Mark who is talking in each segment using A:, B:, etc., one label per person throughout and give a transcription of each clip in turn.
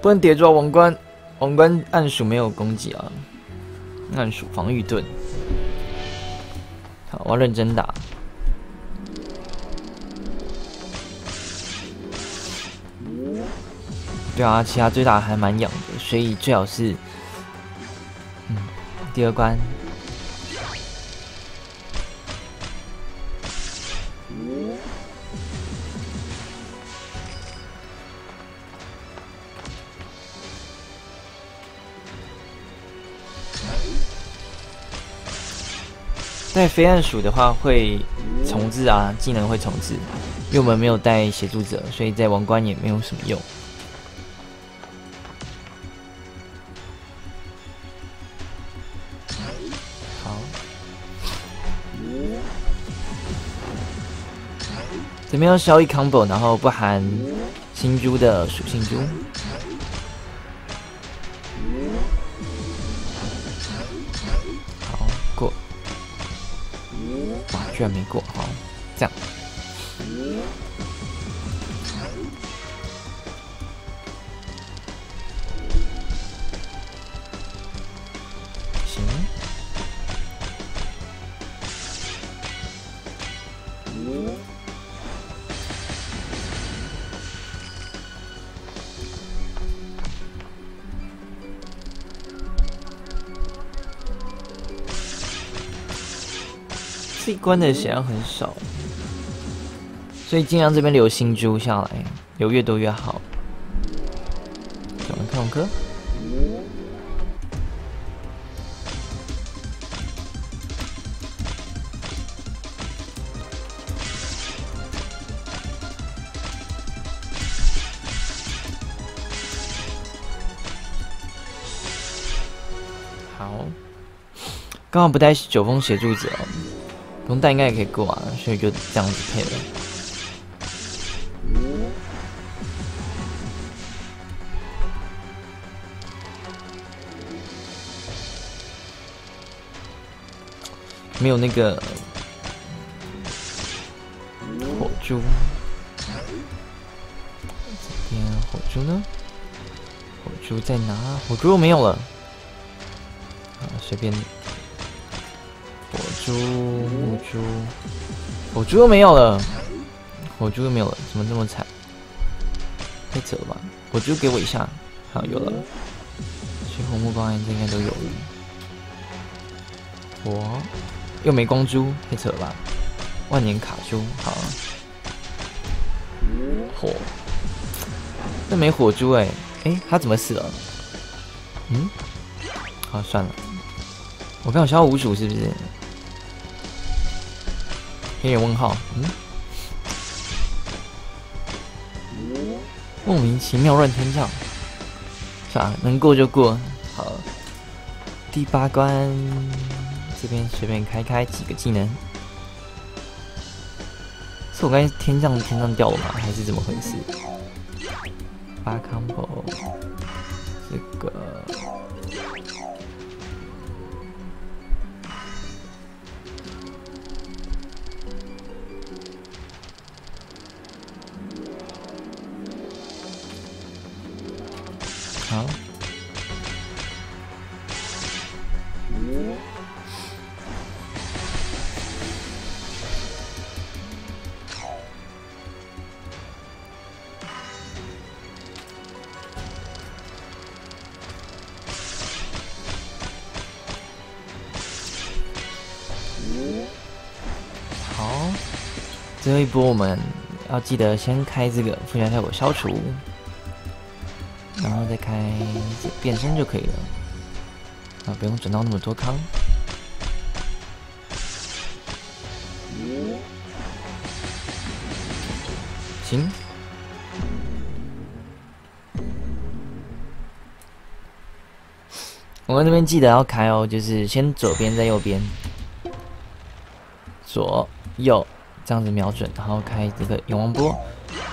A: 不能叠抓王冠，王冠暗属没有攻击啊，暗属防御盾。好，我要认真打。对啊，其他最大还蛮痒的，所以最好是，嗯，第二关。带飞暗鼠的话会重置啊，技能会重置，因为我们没有带协助者，所以在王冠也没有什么用。好，这边要消一 combo，然后不含星珠的属性珠。居然没过，好，这样。行。这关的血量很少，所以尽量这边留星珠下来，留越多越好。怎么看我哥？好，刚好不带九峰协助者。龙蛋应该也可以过啊，所以就这样子配了。没有那个火珠，这边火珠呢？火珠在哪？火珠又没有了。啊，随便。猪木猪，火猪都没有了，火猪都没有了，怎么这么惨？太扯了吧！火猪给我一下，好有了。血红木光这应该都有了。火又没光珠，太扯了吧！万年卡珠，好。火，那没火珠哎，哎，他怎么死了？嗯，好算了，我刚好消耗五鼠是不是？黑人问号，嗯，莫名其妙乱天降，算了，能过就过。好，第八关这边随便开开几个技能，是我刚才天降天上掉了吗？还是怎么回事？八 combo，这个。好，好，最后一波我们要记得先开这个附加效果消除。然后再开变身就可以了，啊，不用整到那么多康。行，我们这边记得要开哦，就是先左边再右边，左右这样子瞄准，然后开这个永王波，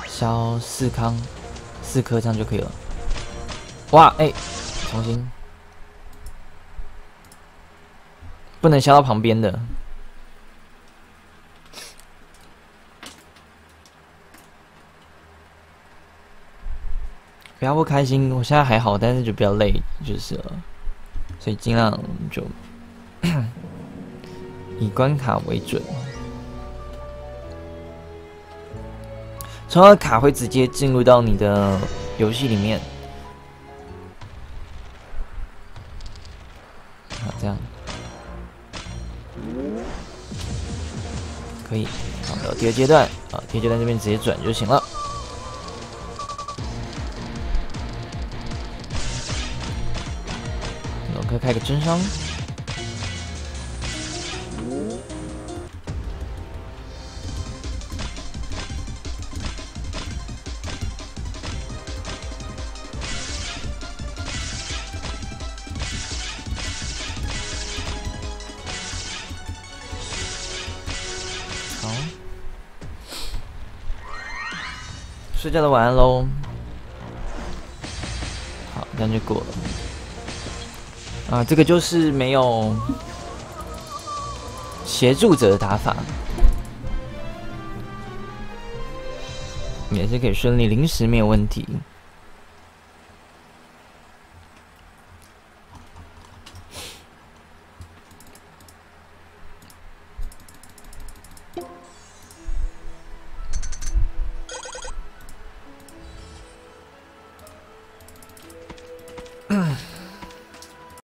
A: 消四康四颗，这样就可以了。哇，哎，重新，不能削到旁边的。不要不开心，我现在还好，但是就比较累就是了，所以尽量就 以关卡为准。抽到卡会直接进入到你的游戏里面。这样可以。好，到第二阶段啊，第二阶段这边直接转就行了。我可以开个真伤。睡觉的晚安喽，好，这样就过了。啊，这个就是没有协助者的打法，也是可以顺利，临时没有问题。